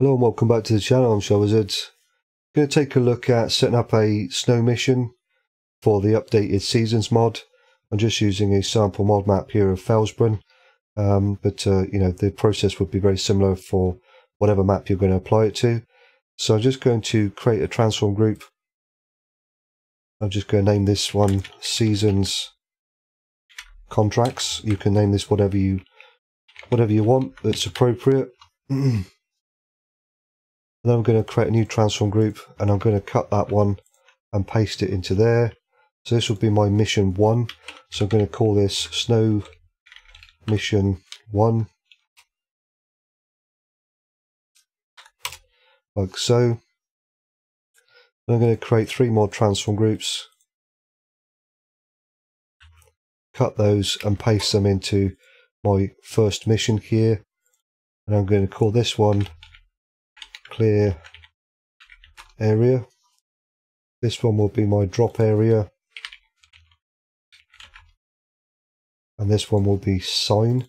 Hello and welcome back to the channel, I'm ShyWizard. Going to take a look at setting up a snow mission for the updated seasons mod. I'm just using a sample mod map here of Felsbrunn, um, but uh, you know the process would be very similar for whatever map you're going to apply it to. So I'm just going to create a transform group. I'm just going to name this one Seasons Contracts. You can name this whatever you whatever you want that's appropriate. then I'm going to create a new transform group and I'm going to cut that one and paste it into there. So this will be my mission one. So I'm going to call this snow mission one. Like so. And I'm going to create three more transform groups. Cut those and paste them into my first mission here. And I'm going to call this one clear area. This one will be my drop area. And this one will be sign.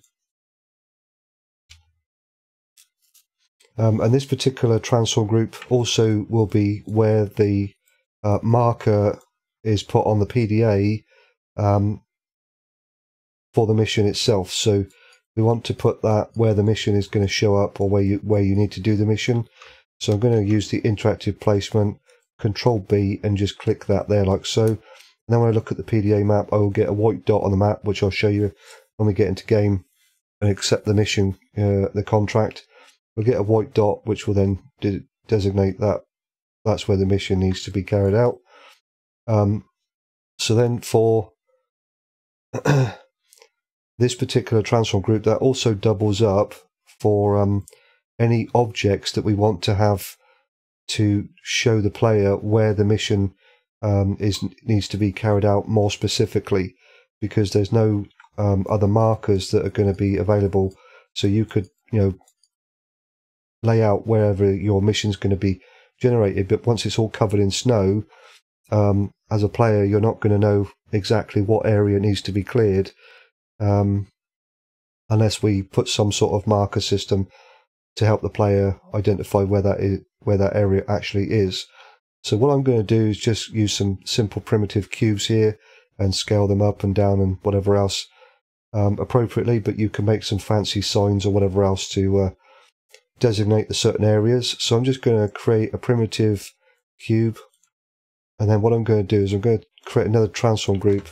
Um, and this particular transform group also will be where the uh, marker is put on the PDA um, for the mission itself. So we want to put that where the mission is going to show up or where you where you need to do the mission. So I'm going to use the interactive placement, Control B, and just click that there like so. And then when I look at the PDA map, I will get a white dot on the map, which I'll show you when we get into game and accept the mission, uh, the contract. We'll get a white dot, which will then de designate that that's where the mission needs to be carried out. Um, so then for this particular transform group, that also doubles up for um, any objects that we want to have to show the player where the mission um, is needs to be carried out more specifically because there's no um, other markers that are going to be available. So you could you know lay out wherever your mission is going to be generated but once it's all covered in snow um, as a player you're not going to know exactly what area needs to be cleared um, unless we put some sort of marker system to help the player identify where that is, where that area actually is. So what I'm going to do is just use some simple primitive cubes here and scale them up and down and whatever else um, appropriately, but you can make some fancy signs or whatever else to uh, designate the certain areas. So I'm just going to create a primitive cube and then what I'm going to do is I'm going to create another transform group.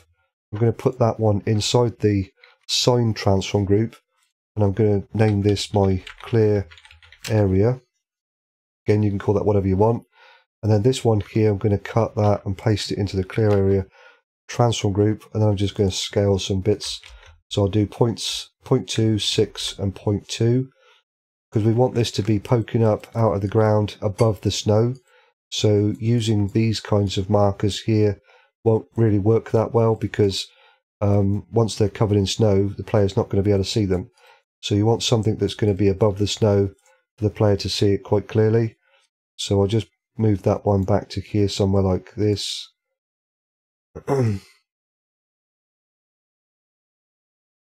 I'm going to put that one inside the sign transform group and I'm going to name this my clear area. Again, you can call that whatever you want. And then this one here, I'm going to cut that and paste it into the clear area transform group. And then I'm just going to scale some bits. So I'll do points 0.2, 6 and 0.2 because we want this to be poking up out of the ground above the snow. So using these kinds of markers here won't really work that well because um, once they're covered in snow, the player's not going to be able to see them. So you want something that's going to be above the snow for the player to see it quite clearly. So I'll just move that one back to here somewhere like this.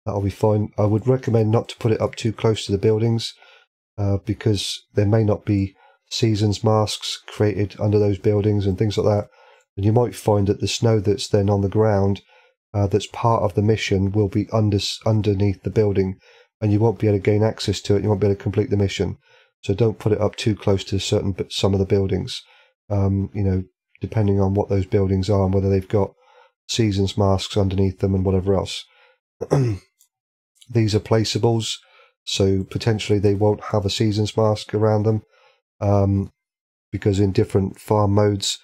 That'll be fine. I would recommend not to put it up too close to the buildings uh, because there may not be seasons masks created under those buildings and things like that. And you might find that the snow that's then on the ground uh, that's part of the mission will be under underneath the building and you won't be able to gain access to it. You won't be able to complete the mission. So don't put it up too close to certain but some of the buildings. Um, you know, depending on what those buildings are and whether they've got seasons masks underneath them and whatever else. These are placeables, so potentially they won't have a seasons mask around them um, because in different farm modes,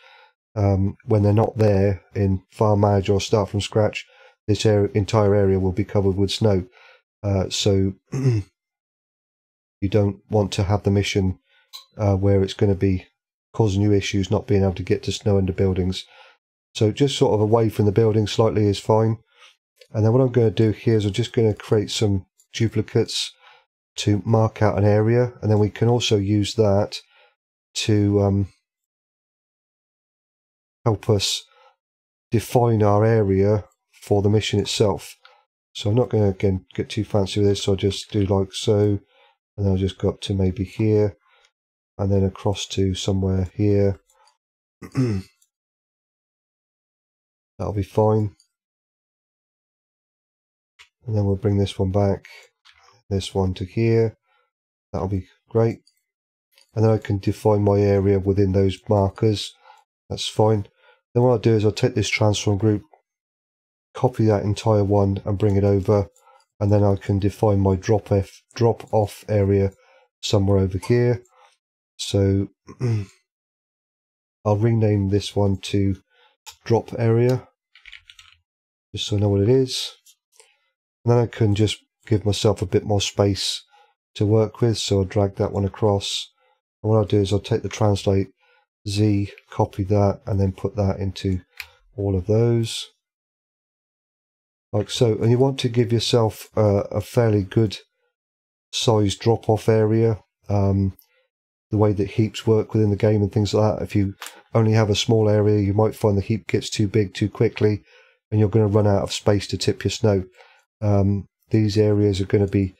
um, when they're not there in farm manager or start from scratch, this area, entire area will be covered with snow. Uh, so you don't want to have the mission uh, where it's going to be causing you issues not being able to get to snow under buildings. So just sort of away from the building slightly is fine. And then what I'm going to do here is I'm just going to create some duplicates to mark out an area. And then we can also use that to um, help us define our area for the mission itself. So I'm not going to again get too fancy with this. So I'll just do like so, and then I'll just go up to maybe here, and then across to somewhere here. That'll be fine. And then we'll bring this one back, this one to here. That'll be great. And then I can define my area within those markers. That's fine. Then what I'll do is I'll take this transform group, copy that entire one and bring it over. And then I can define my drop off, drop off area somewhere over here. So I'll rename this one to drop area, just so I know what it is. And then I can just give myself a bit more space to work with. So I'll drag that one across. And what I'll do is I'll take the translate Z, copy that, and then put that into all of those. Like so. And you want to give yourself a fairly good size drop off area. Um, the way that heaps work within the game and things like that. If you only have a small area, you might find the heap gets too big too quickly and you're going to run out of space to tip your snow. Um, these areas are going to be,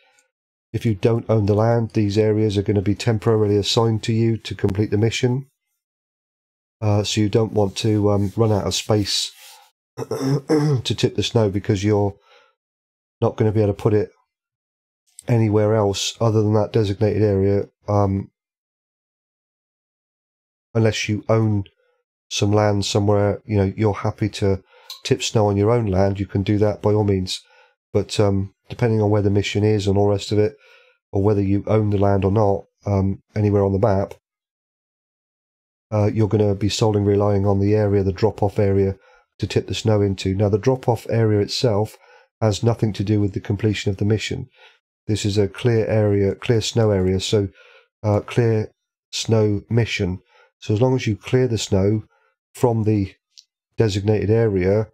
if you don't own the land, these areas are going to be temporarily assigned to you to complete the mission. Uh, so you don't want to um, run out of space to tip the snow because you're not going to be able to put it anywhere else other than that designated area um, unless you own some land somewhere, you know, you're happy to tip snow on your own land, you can do that by all means. But um, depending on where the mission is and all the rest of it, or whether you own the land or not, um, anywhere on the map, uh, you're going to be solely relying on the area, the drop off area, to tip the snow into. Now, the drop off area itself has nothing to do with the completion of the mission. This is a clear area, clear snow area, so uh, clear snow mission. So as long as you clear the snow from the designated area,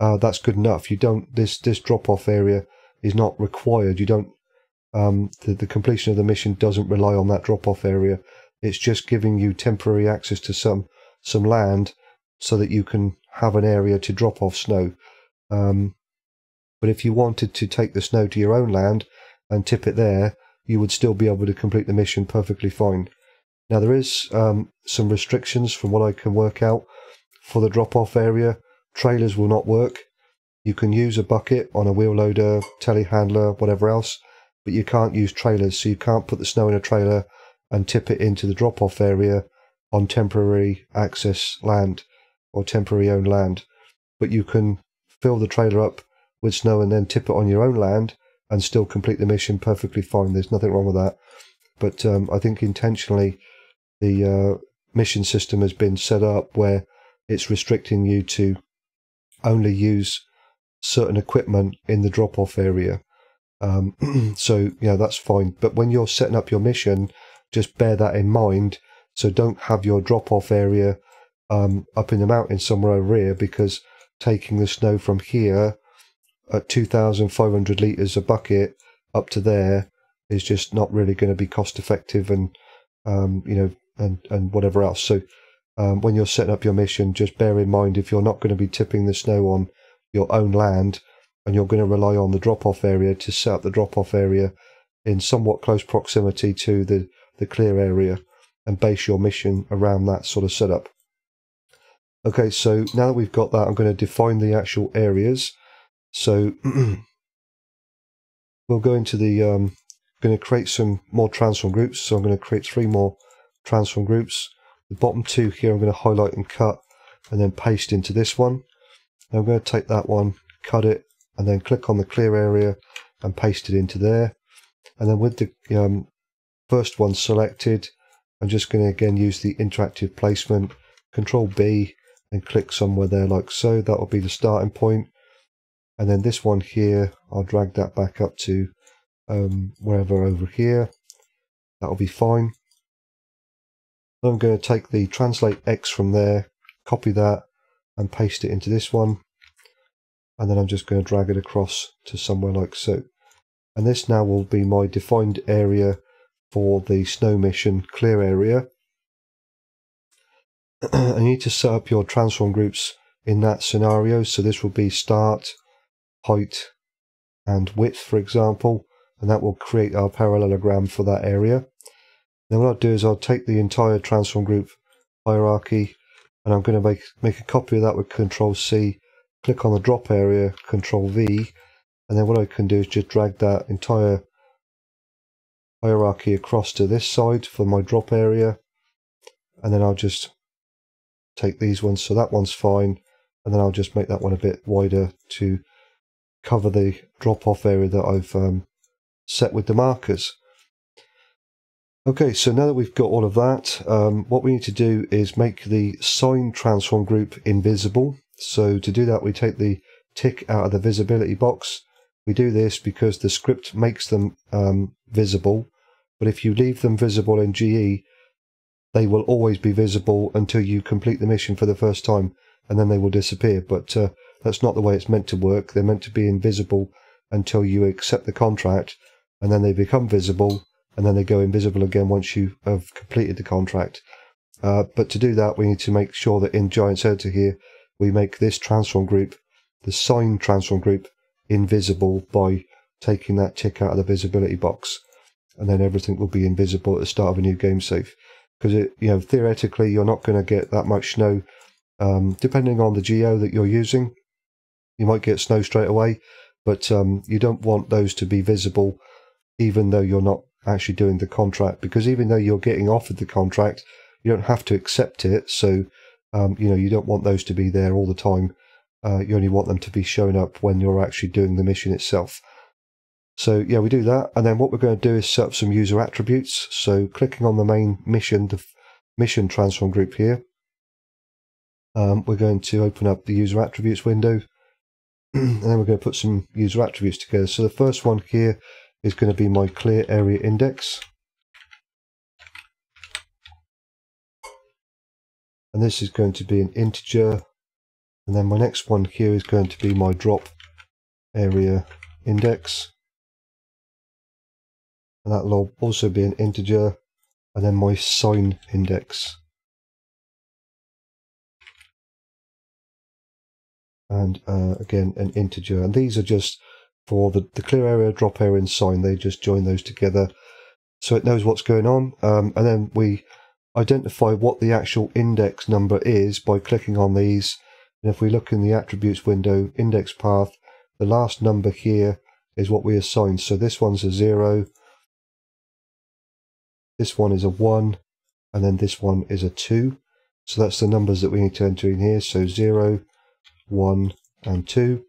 uh, that's good enough. You don't this this drop off area is not required. You don't um, the the completion of the mission doesn't rely on that drop off area. It's just giving you temporary access to some some land so that you can have an area to drop off snow. Um, but if you wanted to take the snow to your own land and tip it there, you would still be able to complete the mission perfectly fine. Now there is um, some restrictions from what I can work out for the drop-off area. Trailers will not work. You can use a bucket on a wheel loader, telehandler, whatever else, but you can't use trailers. So you can't put the snow in a trailer and tip it into the drop-off area on temporary access land or temporary owned land. But you can fill the trailer up with snow and then tip it on your own land and still complete the mission perfectly fine. There's nothing wrong with that. But um, I think intentionally the uh, mission system has been set up where it's restricting you to only use certain equipment in the drop off area. Um, so, yeah, that's fine. But when you're setting up your mission, just bear that in mind. So don't have your drop off area um, up in the mountain somewhere over here because taking the snow from here at 2,500 litres a bucket up to there is just not really going to be cost effective and, um, you know, and, and whatever else. So um, when you're setting up your mission, just bear in mind if you're not going to be tipping the snow on your own land and you're going to rely on the drop off area to set up the drop off area in somewhat close proximity to the, the clear area and base your mission around that sort of setup. Okay, so now that we've got that, I'm going to define the actual areas. So we'll go into the, um, going to create some more transform groups. So I'm going to create three more transform groups. The bottom two here I'm going to highlight and cut and then paste into this one. Now I'm going to take that one, cut it, and then click on the clear area and paste it into there. And then with the um, first one selected, I'm just going to again use the interactive placement, Control B, and click somewhere there like so. That will be the starting point. And then this one here, I'll drag that back up to um, wherever over here. That'll be fine. I'm going to take the translate X from there, copy that, and paste it into this one. And then I'm just going to drag it across to somewhere like so. And this now will be my defined area for the snow mission clear area. you need to set up your transform groups in that scenario. So this will be start, height, and width, for example. And that will create our parallelogram for that area. Then what I'll do is I'll take the entire transform group hierarchy and I'm going to make, make a copy of that with Control C, click on the drop area, Control V, and then what I can do is just drag that entire hierarchy across to this side for my drop area and then I'll just take these ones so that one's fine and then I'll just make that one a bit wider to cover the drop off area that I've um, set with the markers. Okay, so now that we've got all of that, um, what we need to do is make the sign transform group invisible. So to do that, we take the tick out of the visibility box. We do this because the script makes them um, visible, but if you leave them visible in GE, they will always be visible until you complete the mission for the first time, and then they will disappear. But uh, that's not the way it's meant to work. They're meant to be invisible until you accept the contract, and then they become visible and then they go invisible again once you have completed the contract. Uh, but to do that, we need to make sure that in Giants Editor here, we make this transform group, the sign transform group, invisible by taking that tick out of the visibility box. And then everything will be invisible at the start of a new game save. Because you know, theoretically, you're not going to get that much snow. Um, depending on the geo that you're using, you might get snow straight away, but um, you don't want those to be visible, even though you're not actually doing the contract because even though you're getting offered the contract, you don't have to accept it. So, um, you know, you don't want those to be there all the time. Uh, you only want them to be showing up when you're actually doing the mission itself. So yeah, we do that. And then what we're going to do is set up some user attributes. So clicking on the main mission, the mission transform group here, um, we're going to open up the user attributes window. and then we're going to put some user attributes together. So the first one here is going to be my clear area index. And this is going to be an integer. And then my next one here is going to be my drop area index. And that will also be an integer. And then my sign index. And uh, again, an integer. And these are just for the, the clear area, drop area, and sign. They just join those together so it knows what's going on. Um, and then we identify what the actual index number is by clicking on these. And if we look in the attributes window, index path, the last number here is what we assign. So this one's a zero, this one is a one, and then this one is a two. So that's the numbers that we need to enter in here. So zero, one, and two.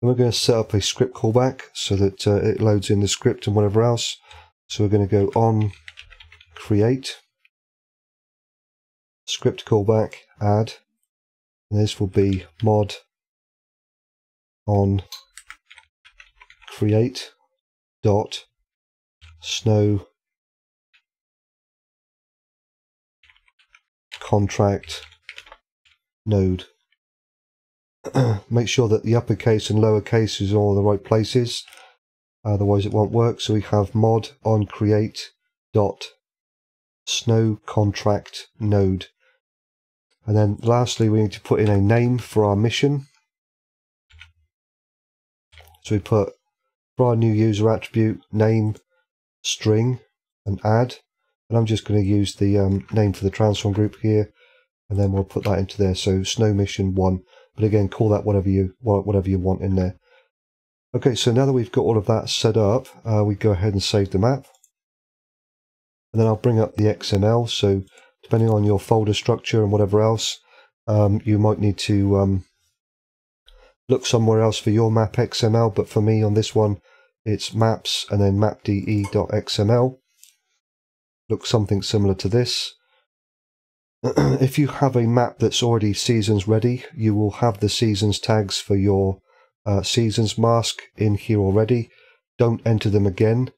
And we're going to set up a script callback so that uh, it loads in the script and whatever else. So we're going to go on create, script callback, add, and this will be mod on create dot snow contract node. make sure that the uppercase and lowercase is all in the right places. Otherwise it won't work. So we have mod on create dot snow contract node. And then lastly we need to put in a name for our mission. So we put for our new user attribute name string and add and I'm just going to use the um, name for the transform group here and then we'll put that into there so snow mission 1 but again, call that whatever you whatever you want in there. Okay, so now that we've got all of that set up, uh, we go ahead and save the map. And then I'll bring up the XML. So depending on your folder structure and whatever else, um, you might need to um, look somewhere else for your map XML. But for me on this one, it's maps and then mapde.xml. Looks something similar to this. if you have a map that's already seasons ready, you will have the seasons tags for your uh, seasons mask in here already. Don't enter them again.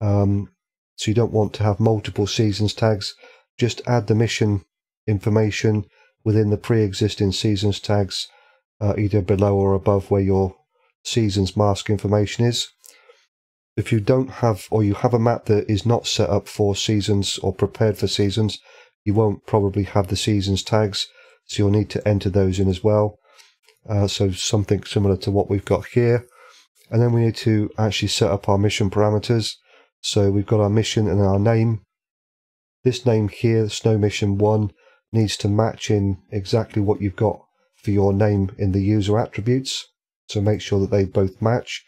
Um, so you don't want to have multiple seasons tags. Just add the mission information within the pre-existing seasons tags, uh, either below or above where your seasons mask information is. If you don't have, or you have a map that is not set up for seasons or prepared for seasons, you won't probably have the seasons tags, so you'll need to enter those in as well. Uh, so something similar to what we've got here. And then we need to actually set up our mission parameters. So we've got our mission and our name. This name here, Snow Mission 1, needs to match in exactly what you've got for your name in the user attributes. So make sure that they both match.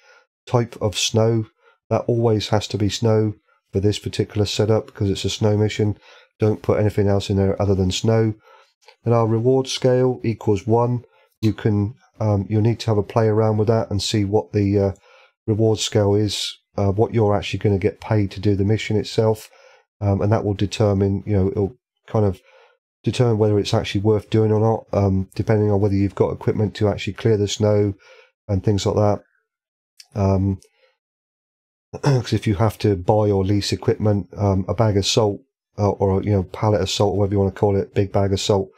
Type of snow, that always has to be snow for this particular setup because it's a snow mission. Don't put anything else in there other than snow. And our reward scale equals one. You can um, you'll need to have a play around with that and see what the uh, reward scale is, uh, what you're actually going to get paid to do the mission itself, um, and that will determine you know it'll kind of determine whether it's actually worth doing or not, um, depending on whether you've got equipment to actually clear the snow and things like that. Because if you have to buy or lease equipment, um, a bag of salt uh, or you know pallet of salt, whatever you want to call it, big bag of salt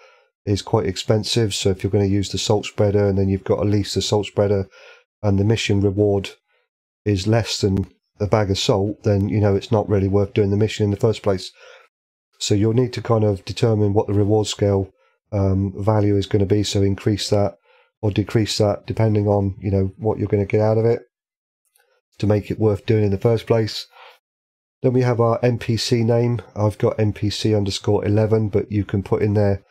is quite expensive. So if you're going to use the salt spreader and then you've got to lease the salt spreader and the mission reward is less than a bag of salt, then you know it's not really worth doing the mission in the first place. So you'll need to kind of determine what the reward scale um, value is going to be. So increase that or decrease that depending on you know what you're going to get out of it to make it worth doing in the first place. Then we have our NPC name. I've got NPC underscore 11, but you can put in there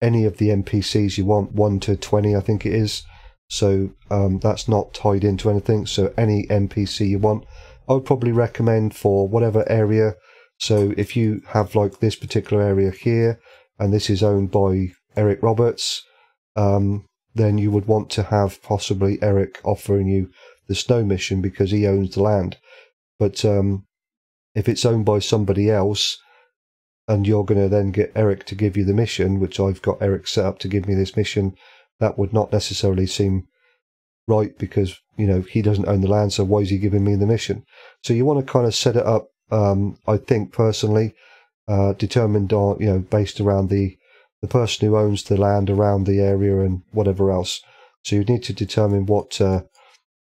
any of the NPCs you want, 1 to 20, I think it is. So um, that's not tied into anything. So any NPC you want, I would probably recommend for whatever area. So if you have like this particular area here, and this is owned by Eric Roberts, um, then you would want to have possibly Eric offering you the snow mission because he owns the land. But um, if it's owned by somebody else, and you're going to then get Eric to give you the mission, which I've got Eric set up to give me this mission, that would not necessarily seem right because, you know, he doesn't own the land, so why is he giving me the mission? So you want to kind of set it up, um, I think personally, uh, determined on, you know, based around the, the person who owns the land around the area and whatever else. So you need to determine what, uh,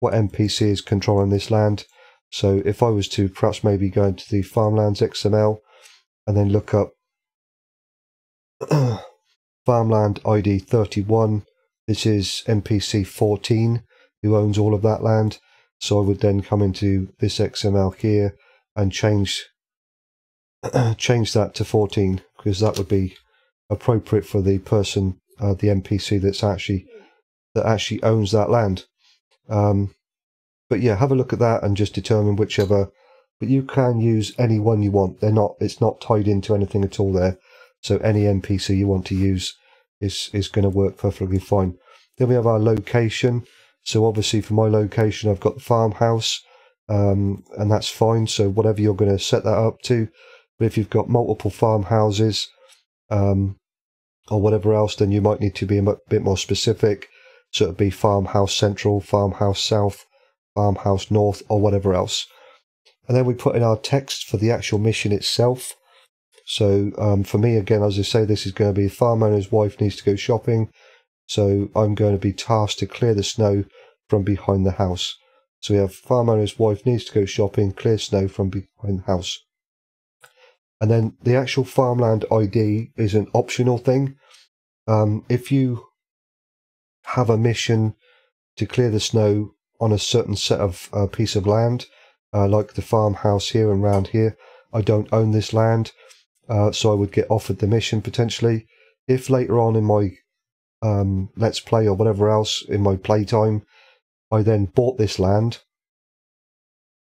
what NPC is controlling this land. So if I was to perhaps maybe go into the farmlands XML, and then look up farmland ID 31. This is NPC 14 who owns all of that land. So I would then come into this XML here and change change that to 14 because that would be appropriate for the person, uh, the NPC that's actually that actually owns that land. Um, but yeah, have a look at that and just determine whichever but you can use any one you want. They're not. It's not tied into anything at all there. So any NPC you want to use is is going to work perfectly fine. Then we have our location. So obviously for my location, I've got the farmhouse, um, and that's fine. So whatever you're going to set that up to. But if you've got multiple farmhouses, um, or whatever else, then you might need to be a bit more specific. So it'd be farmhouse central, farmhouse south, farmhouse north, or whatever else. And then we put in our text for the actual mission itself. So um, for me, again, as I say, this is going to be farm owner's wife needs to go shopping. So I'm going to be tasked to clear the snow from behind the house. So we have farm owner's wife needs to go shopping, clear snow from behind the house. And then the actual farmland ID is an optional thing. Um, if you have a mission to clear the snow on a certain set of uh, piece of land, uh, like the farmhouse here and round here. I don't own this land, uh, so I would get offered the mission potentially. If later on in my um, let's play or whatever else in my playtime, I then bought this land,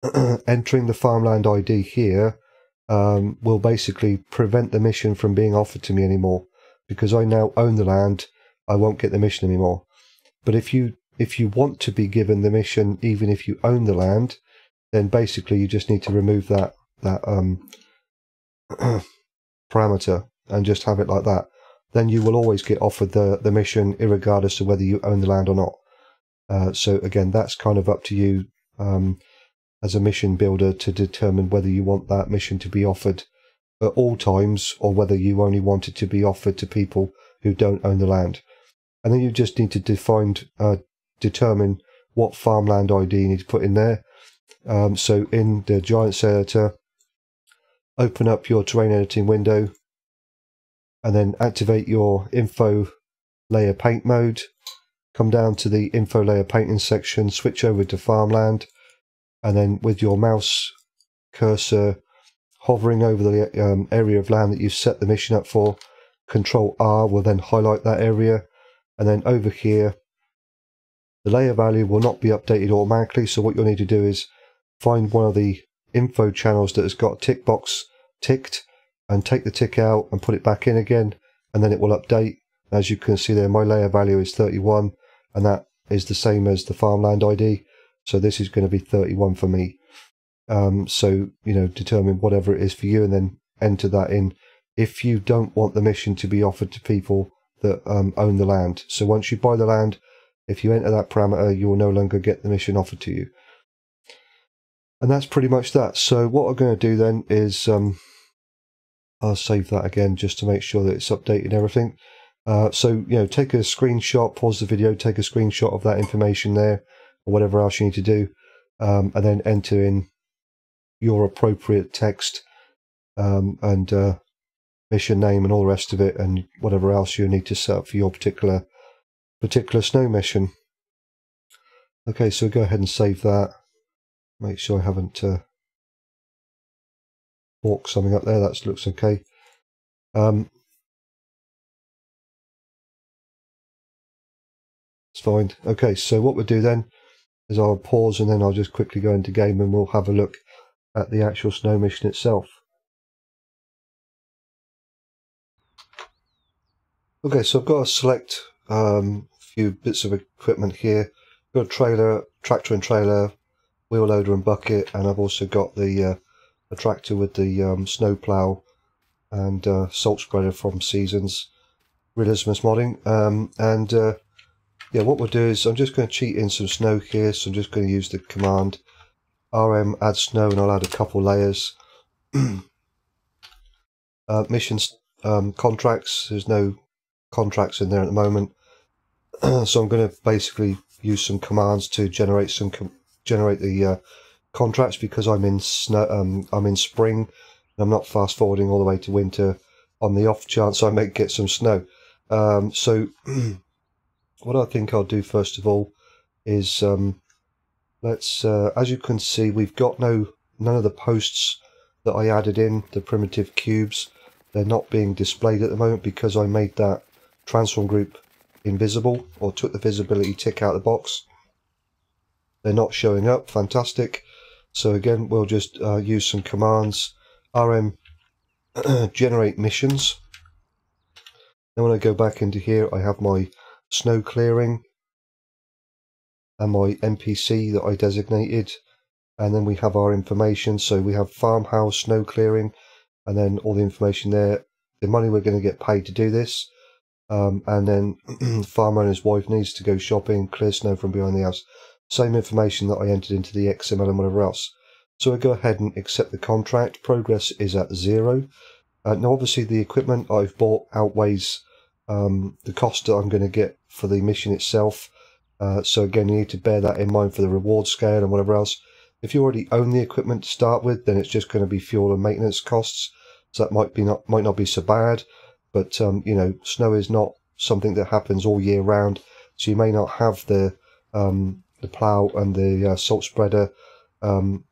entering the farmland ID here um, will basically prevent the mission from being offered to me anymore because I now own the land. I won't get the mission anymore. But if you if you want to be given the mission, even if you own the land, then basically you just need to remove that that um, parameter and just have it like that. Then you will always get offered the the mission, regardless of whether you own the land or not. Uh, so again, that's kind of up to you um, as a mission builder to determine whether you want that mission to be offered at all times or whether you only want it to be offered to people who don't own the land. And then you just need to define, uh, determine what farmland ID you need to put in there um, so in the Giants editor, open up your terrain editing window and then activate your info layer paint mode. Come down to the info layer painting section, switch over to farmland, and then with your mouse cursor hovering over the um, area of land that you've set the mission up for. Control R will then highlight that area. And then over here, the layer value will not be updated automatically. So what you'll need to do is find one of the info channels that has got a tick box ticked and take the tick out and put it back in again. And then it will update. As you can see there, my layer value is 31 and that is the same as the farmland ID. So this is going to be 31 for me. Um, so, you know, determine whatever it is for you and then enter that in if you don't want the mission to be offered to people that um, own the land. So once you buy the land, if you enter that parameter, you will no longer get the mission offered to you. And that's pretty much that. So what I'm going to do then is um, I'll save that again just to make sure that it's updated everything. Uh, so, you know, take a screenshot, pause the video, take a screenshot of that information there or whatever else you need to do, um, and then enter in your appropriate text um, and uh, mission name and all the rest of it and whatever else you need to set up for your particular particular snow mission. Okay, so go ahead and save that. Make sure I haven't uh, something up there. That looks okay. Um, it's fine. Okay, so what we'll do then is I'll pause and then I'll just quickly go into game and we'll have a look at the actual snow mission itself. Okay, so I've got to select a um, few bits of equipment here. I've got a trailer, tractor and trailer, wheel loader and bucket, and I've also got the uh, tractor with the um, snow plow and uh, salt spreader from Seasons Realismus Modding. Um, and uh, yeah, what we'll do is I'm just going to cheat in some snow here, so I'm just going to use the command rm add snow and I'll add a couple layers. uh, missions um, contracts, there's no contracts in there at the moment. so I'm going to basically use some commands to generate some generate the uh, contracts because I'm in snow, um, I'm in spring. And I'm not fast forwarding all the way to winter on the off chance I may get some snow. Um, so what I think I'll do first of all is um, let's uh, as you can see we've got no none of the posts that I added in the primitive cubes they're not being displayed at the moment because I made that transform group invisible or took the visibility tick out of the box they're not showing up fantastic so again we'll just uh, use some commands rm generate missions then when I go back into here I have my snow clearing and my NPC that I designated. And then we have our information. So we have farmhouse, snow clearing, and then all the information there. The money we're going to get paid to do this. Um, and then farmer and his wife needs to go shopping, clear snow from behind the house. Same information that I entered into the XML and whatever else. So I go ahead and accept the contract. Progress is at zero. Uh, now, obviously, the equipment I've bought outweighs um, the cost that I'm going to get for the mission itself. Uh, so again, you need to bear that in mind for the reward scale and whatever else. If you already own the equipment to start with, then it's just going to be fuel and maintenance costs. So that might be not might not be so bad. But um, you know, snow is not something that happens all year round. So you may not have the um, the plow and the uh, salt spreader um,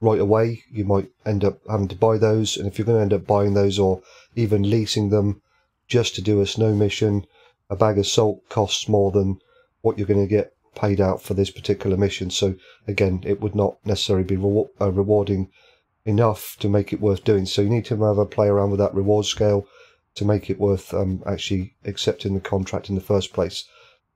right away. You might end up having to buy those, and if you're going to end up buying those or even leasing them just to do a snow mission, a bag of salt costs more than what you're going to get paid out for this particular mission. So again, it would not necessarily be re- uh, rewarding enough to make it worth doing. So you need to have a play around with that reward scale to make it worth um, actually accepting the contract in the first place.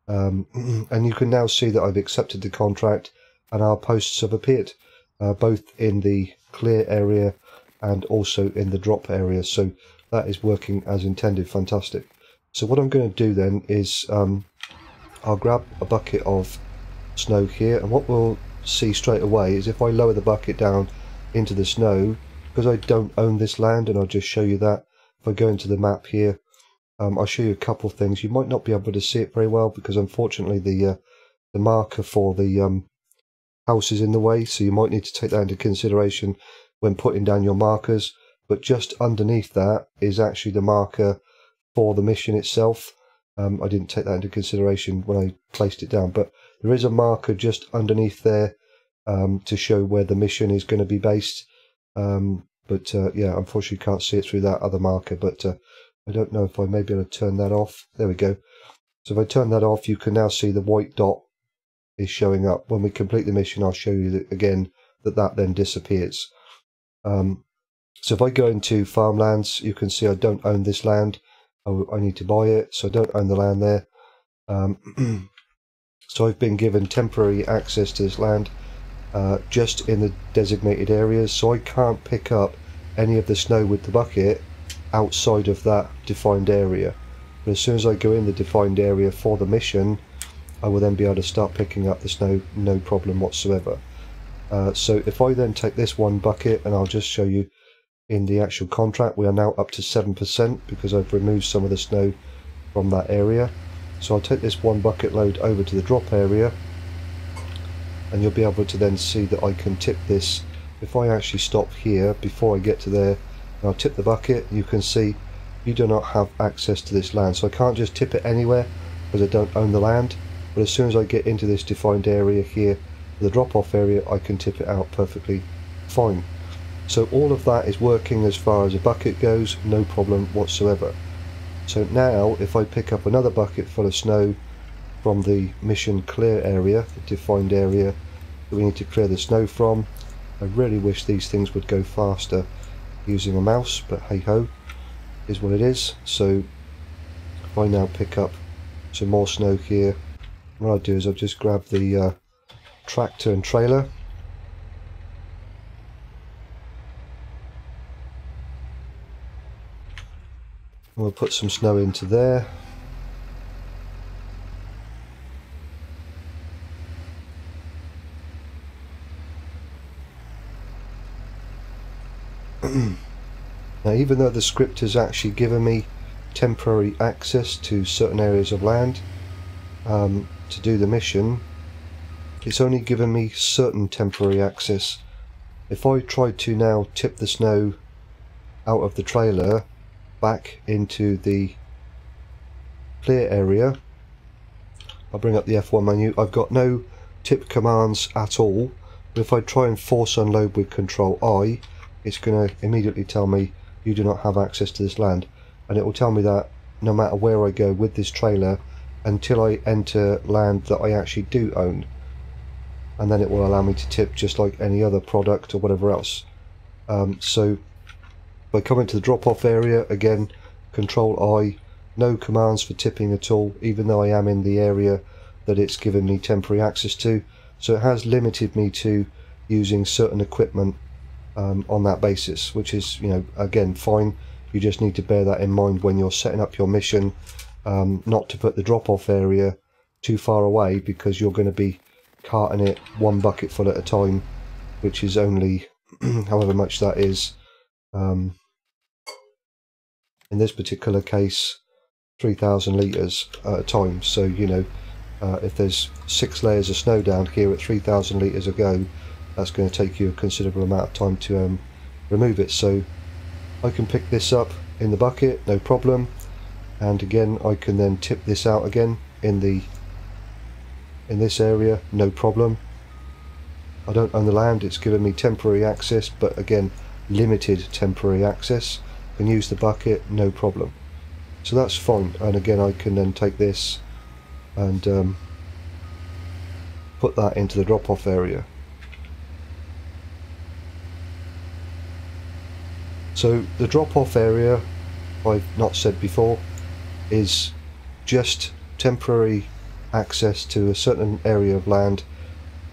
Um, and you can now see that I've accepted the contract and our posts have appeared, uh, both in the clear area and also in the drop area. So that is working as intended. Fantastic. So what I'm going to do then is um, I'll grab a bucket of snow here and what we'll see straight away is if I lower the bucket down into the snow because I don't own this land and I'll just show you that. If I go into the map here um, I'll show you a couple of things. You might not be able to see it very well because unfortunately the uh, the marker for the um, house is in the way so you might need to take that into consideration when putting down your markers. But just underneath that is actually the marker for the mission itself. Um, I didn't take that into consideration when I placed it down, but there is a marker just underneath there um, to show where the mission is going to be based. Um, but uh, yeah, unfortunately, can't see it through that other marker. But uh, I don't know if I may be able to turn that off. There we go. So if I turn that off, you can now see the white dot is showing up. When we complete the mission, I'll show you that, again that that then disappears. Um, so if I go into farmlands, you can see I don't own this land. I, I need to buy it, so I don't own the land there. Um, so I've been given temporary access to this land uh, just in the designated areas, so I can't pick up any of the snow with the bucket outside of that defined area. But as soon as I go in the defined area for the mission, I will then be able to start picking up the snow no problem whatsoever. Uh, so if I then take this one bucket and I'll just show you in the actual contract we are now up to 7% because I've removed some of the snow from that area. So I'll take this one bucket load over to the drop area and you'll be able to then see that I can tip this. If I actually stop here before I get to there I'll tip the bucket you can see you do not have access to this land. So I can't just tip it anywhere because I don't own the land. But as soon as I get into this defined area here the drop off area I can tip it out perfectly fine. So all of that is working as far as a bucket goes no problem whatsoever. So now if I pick up another bucket full of snow from the mission clear area the defined area that we need to clear the snow from. I really wish these things would go faster using a mouse but hey ho is what it is. So if I now pick up some more snow here. What I'll do is I'll just grab the uh, tractor and trailer. We'll put some snow into there now even though the script has actually given me temporary access to certain areas of land um, to do the mission it's only given me certain temporary access. If I tried to now tip the snow out of the trailer back into the clear area I'll bring up the F1 menu. I've got no tip commands at all. But if I try and force unload with control I it's going to immediately tell me you do not have access to this land. And it will tell me that no matter where I go with this trailer until I enter land that I actually do own and then it will allow me to tip just like any other product or whatever else. Um, so by coming to the drop off area again control I no commands for tipping at all even though I am in the area that it's given me temporary access to. So it has limited me to using certain equipment um, on that basis, which is, you know, again, fine. You just need to bear that in mind when you're setting up your mission, um, not to put the drop-off area too far away because you're going to be carting it one bucket full at a time, which is only, however much that is, um, in this particular case, 3,000 litres at a time. So, you know, uh, if there's six layers of snow down here at 3,000 litres a go, that's going to take you a considerable amount of time to um, remove it. So I can pick this up in the bucket no problem. And again I can then tip this out again in the in this area no problem. I don't own the land it's given me temporary access but again limited temporary access. Can use the bucket no problem. So that's fine and again I can then take this and um, put that into the drop-off area So the drop-off area, I've not said before, is just temporary access to a certain area of land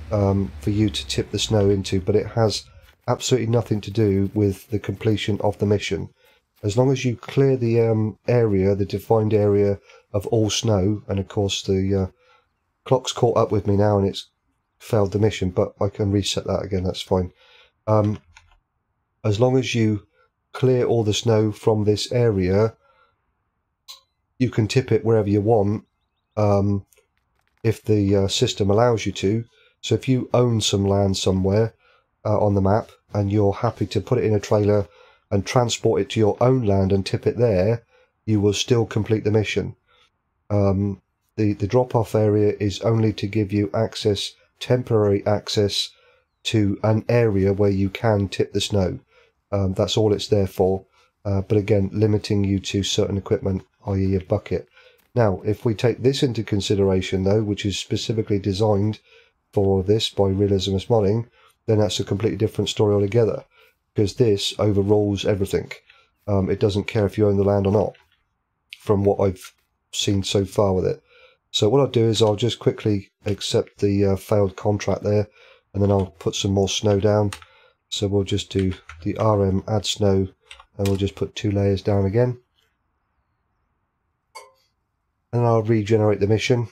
um, for you to tip the snow into, but it has absolutely nothing to do with the completion of the mission. As long as you clear the um, area, the defined area of all snow, and of course the uh, clock's caught up with me now and it's failed the mission, but I can reset that again, that's fine. Um, as long as you clear all the snow from this area, you can tip it wherever you want um, if the uh, system allows you to. So if you own some land somewhere uh, on the map and you're happy to put it in a trailer and transport it to your own land and tip it there, you will still complete the mission. Um, the the drop off area is only to give you access, temporary access to an area where you can tip the snow. Um, that's all it's there for. Uh, but again, limiting you to certain equipment, i.e. a bucket. Now, if we take this into consideration, though, which is specifically designed for this by Realismus Modding, then that's a completely different story altogether. Because this overrules everything. Um, it doesn't care if you own the land or not, from what I've seen so far with it. So what I'll do is I'll just quickly accept the uh, failed contract there, and then I'll put some more snow down. So we'll just do the RM add snow, and we'll just put two layers down again. And I'll regenerate the mission.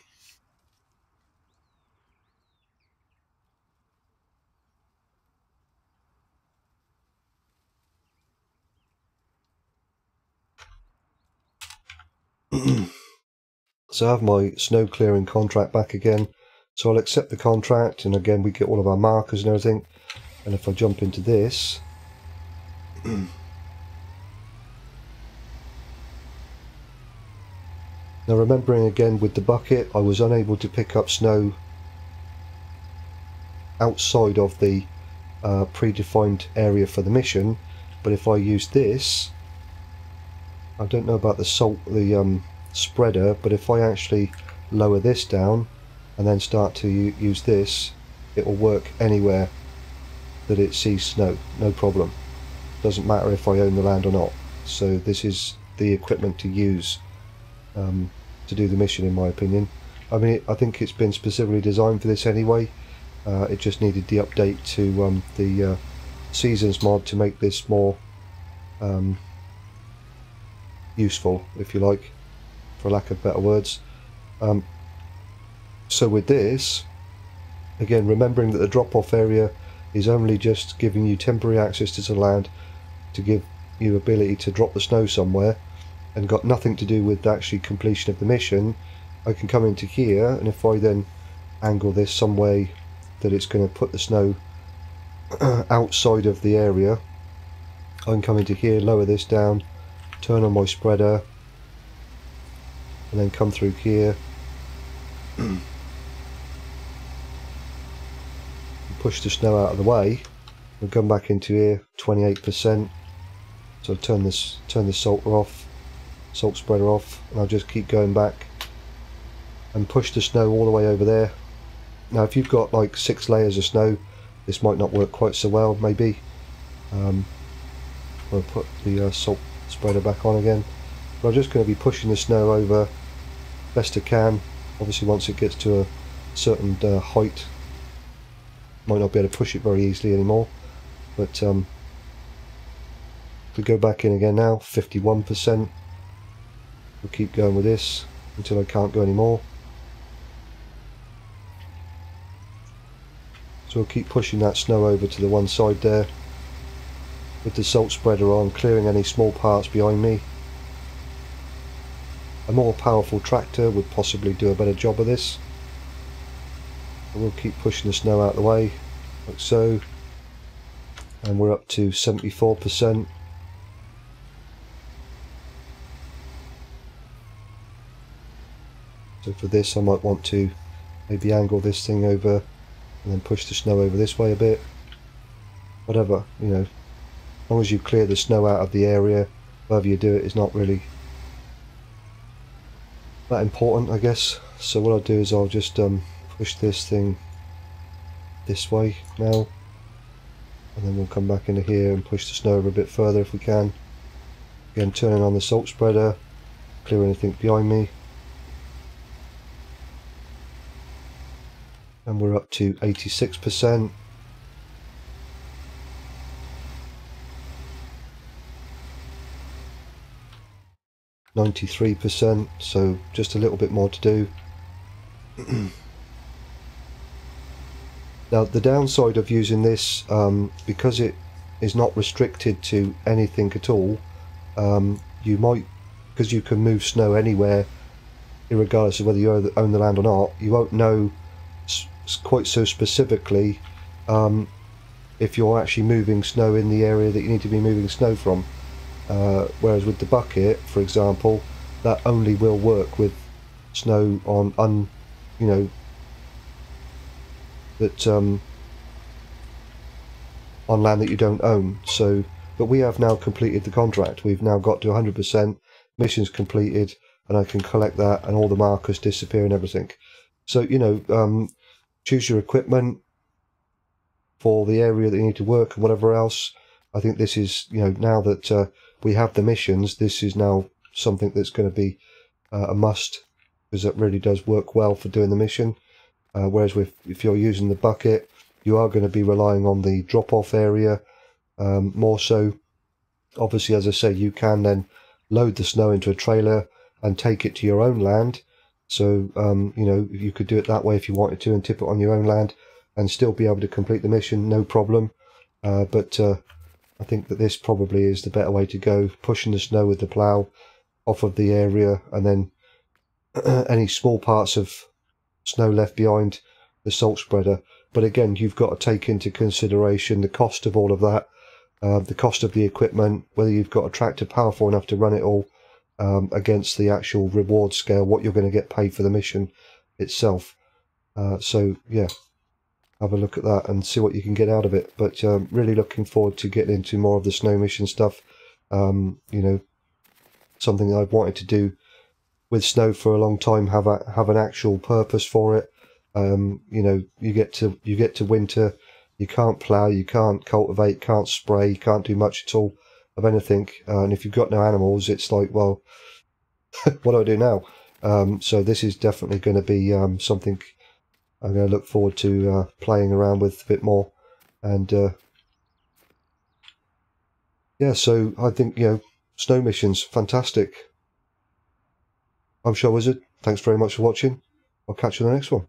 so I have my snow clearing contract back again. So I'll accept the contract and again we get all of our markers and everything. And if I jump into this, now remembering again with the bucket, I was unable to pick up snow outside of the uh, predefined area for the mission. But if I use this, I don't know about the salt, the um, spreader, but if I actually lower this down and then start to use this, it will work anywhere that it sees snow, no problem. Doesn't matter if I own the land or not. So this is the equipment to use um, to do the mission, in my opinion. I mean, I think it's been specifically designed for this anyway. Uh, it just needed the update to um, the uh, Seasons mod to make this more um, useful, if you like, for lack of better words. Um, so with this, again, remembering that the drop-off area is only just giving you temporary access to the land to give you ability to drop the snow somewhere and got nothing to do with the actually completion of the mission, I can come into here and if I then angle this some way that it's going to put the snow outside of the area, I can come into here, lower this down, turn on my spreader and then come through here push the snow out of the way We've come back into here 28% so turn this turn the salter off salt spreader off and I'll just keep going back and push the snow all the way over there now if you've got like six layers of snow this might not work quite so well maybe um, I'll put the uh, salt spreader back on again. But I'm just going to be pushing the snow over best I can. Obviously once it gets to a certain uh, height, might not be able to push it very easily anymore. But um, to go back in again now, 51%. We'll keep going with this until I can't go anymore. So we'll keep pushing that snow over to the one side there with the salt spreader on, clearing any small parts behind me. A more powerful tractor would possibly do a better job of this. But we'll keep pushing the snow out of the way, like so. And we're up to 74%. So for this I might want to maybe angle this thing over and then push the snow over this way a bit. Whatever, you know, as long as you clear the snow out of the area, however you do it is not really that important, I guess. So what I'll do is I'll just um, push this thing this way now. And then we'll come back into here and push the snow over a bit further if we can. Again, turning on the salt spreader, clear anything behind me. And we're up to 86%. 93%, so just a little bit more to do. now the downside of using this, um, because it is not restricted to anything at all, um, you might, because you can move snow anywhere, regardless of whether you own the land or not, you won't know quite so specifically um, if you're actually moving snow in the area that you need to be moving snow from. Uh, whereas with the bucket, for example, that only will work with snow on un, you know, that um, on land that you don't own. So, but we have now completed the contract. We've now got to 100%, missions completed, and I can collect that, and all the markers disappear and everything. So, you know, um, choose your equipment for the area that you need to work and whatever else. I think this is, you know, now that uh, we have the missions, this is now something that's going to be uh, a must because it really does work well for doing the mission. Uh, whereas with, if you're using the bucket, you are going to be relying on the drop off area um, more so. Obviously, as I say, you can then load the snow into a trailer and take it to your own land. So, um, you know, you could do it that way if you wanted to and tip it on your own land and still be able to complete the mission, no problem. Uh, but uh, I think that this probably is the better way to go, pushing the snow with the plough off of the area and then any small parts of snow left behind the salt spreader. But again, you've got to take into consideration the cost of all of that, uh, the cost of the equipment, whether you've got a tractor powerful enough to run it all um, against the actual reward scale, what you're going to get paid for the mission itself. Uh, so, yeah, have a look at that and see what you can get out of it. But um, really looking forward to getting into more of the snow mission stuff. Um, you know, something I've wanted to do with snow for a long time. Have a have an actual purpose for it. Um, you know, you get to you get to winter. You can't plough, you can't cultivate, can't spray, you can't do much at all of anything. Uh, and if you've got no animals, it's like, well, what do I do now? Um, so this is definitely going to be um, something I'm going to look forward to uh, playing around with a bit more. And uh, yeah, so I think, you know, snow missions, fantastic. I'm ShyWizard. Thanks very much for watching. I'll catch you in the next one.